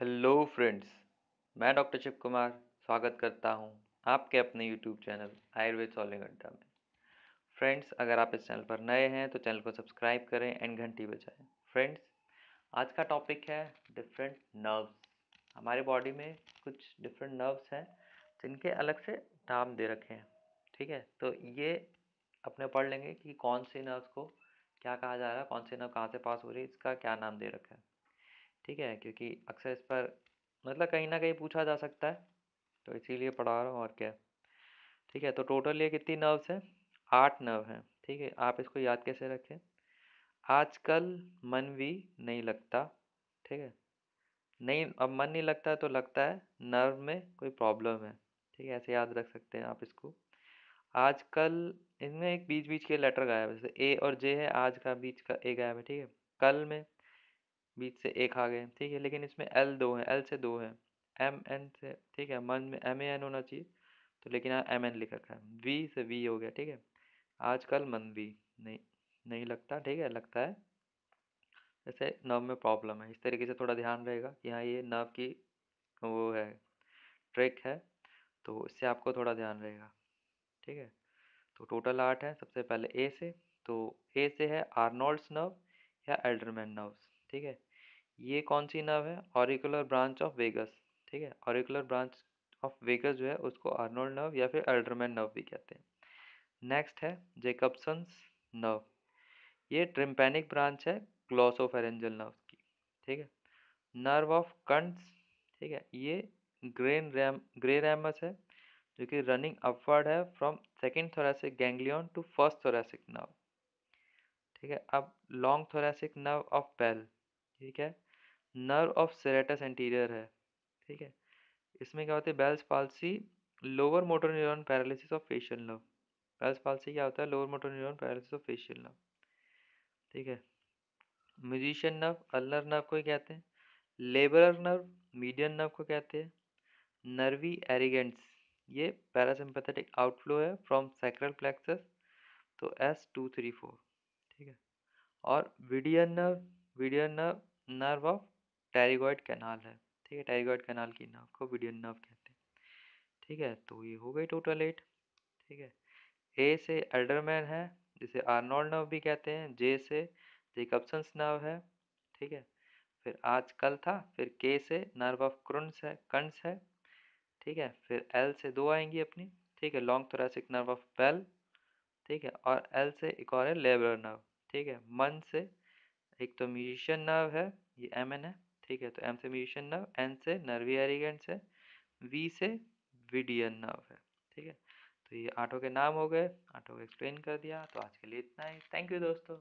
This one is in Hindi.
हेलो फ्रेंड्स, मैं डॉक्टर शिव कुमार स्वागत करता हूँ आपके अपने यूट्यूब चैनल आयुर्वेद सॉलिंग अड्डा में। फ्रेंड्स, अगर आप इस चैनल पर नए हैं तो चैनल को सब्सक्राइब करें एंड घंटी बजाएँ। फ्रेंड्स, आज का टॉपिक है डिफरेंट नर्व्स हमारी बॉडी में कुछ डिफरेंट नर्व्स हैं जिनके अलग से नाम दे रखे हैं, ठीक है? तो ये अपने पढ़ लेंगे कि कौन सी नर्व्स को क्या कहा जा रहा है, कौन सी नर्व कहाँ से पास हो रही है, इसका क्या नाम दे रखा है। ठीक है, क्योंकि अक्सर इस पर मतलब कहीं ना कहीं पूछा जा सकता है तो इसीलिए पढ़ा रहा हूँ और क्या। ठीक है तो टोटल ये कितनी नर्व्स हैं? आठ नर्व हैं, ठीक है, आप इसको याद कैसे रखें? आजकल मन भी नहीं लगता, ठीक है, नहीं, अब मन नहीं लगता तो लगता है नर्व में कोई प्रॉब्लम है, ठीक है, ऐसे याद रख सकते हैं आप इसको। आजकल इनमें एक बीच बीच के लेटर गायब है, जैसे ए और जे है, आज का, बीच का, ए गायब है, ठीक है, कल में बीच से एक आ गए ठीक है? लेकिन इसमें एल दो है एल से दो है। एम एन से, ठीक है? मन में एम ए एन होना चाहिए। तो लेकिन यहाँ एम एन लिख रखा है। वी से वी हो गया, ठीक है? आजकल मन वी नहीं नहीं लगता, ठीक है? लगता है। जैसे नर्व में प्रॉब्लम है। इस तरीके से थोड़ा ध्यान रहेगा कि हाँ ये नर्व की वो है ट्रिक है। तो इससे आपको थोड़ा ध्यान रहेगा, ठीक है? तो टोटल आठ है सबसे पहले ए से। तो ए से है आर्नोल्ड्स नर्व या एल्डरमैन नर्व्स ठीक है? ये कौन सी नर्व है? ऑरिकुलर ब्रांच ऑफ़ वेगस ठीक है? ऑरिकुलर ब्रांच ऑफ़ वेगस जो है, उसको आर्नोल्ड नर्व या फिर अल्ड्रमैन नर्व भी कहते हैं। नेक्स्ट है जेकबसन्स नर्व ये ट्रिम्पेनिक ब्रांच है ग्लोसोफेरेंजल नर्व की, ठीक है? नर्व ऑफ़ कंट्स ठीक है? ये ग्रेन रैम ग्रे रैमस है, जो कि रनिंग अपवर्ड है from second thoracic ganglion to first thoracic nerve ठीक है? अब long thoracic nerve of Bell ठीक है? नर्व ऑफ़ सेरेटस एंटीरियर है, ठीक है? इसमें क्या होता है? Bell's palsy lower motor neuron paralysis of facial nerve Bell's palsy क्या होता है? Lower motor neuron paralysis of facial nerve ठीक है? म्यूजिशियन नर्व अल्नर नर्व को कहते हैं. लेबरर नर्व मीडियन नर्व को कहते हैं. नर्वी एरिगेंट्स ये पैरासिम्पैथेटिक आउटफ्लो है फ्रॉम सैक्रल प्लेक्सस तो एस टू थ्री फोर ठीक है? और Vidian nerve Vidian nerve nerve of pterygoid canal है, ठीक है? टेरिगॉइड कैनाल की नर्व को विडियन नर्व कहते हैं, ठीक है? तो ये हो गई टोटल एट ठीक है? ए से एल्डरमैन है, जिसे आर्नोल्ड नर्व भी कहते हैं जे से जेकबसन्स नर्व है, ठीक है? फिर आज कल था, फिर के से नर्व ऑफ़ क्रुंस है कंस है, ठीक है? फिर एल से दो आएँगी अपनी, ठीक है? Long thoracic nerve of Bell ठीक है? और एल से एक और है लेबर नर्व ठीक है? मन से, एक तो म्यूजिशियन नर्व है, ये एम एन है ठीक है तो एम से म्यूशियन नर्व एन से नर्वी एरिगेंट्स है वी से विडियन नर्व है, ठीक है? तो ये आठों के नाम हो गए, आठों को एक्सप्लेन कर दिया तो आज के लिए इतना ही। थैंक यू दोस्तों।